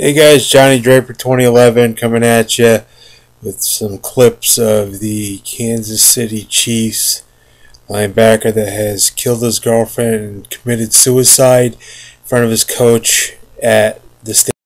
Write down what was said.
Hey guys, Johnny Draper 2011 coming at you with some clips of the Kansas City Chiefs linebacker that has killed his girlfriend and committed suicide in front of his coach at the state.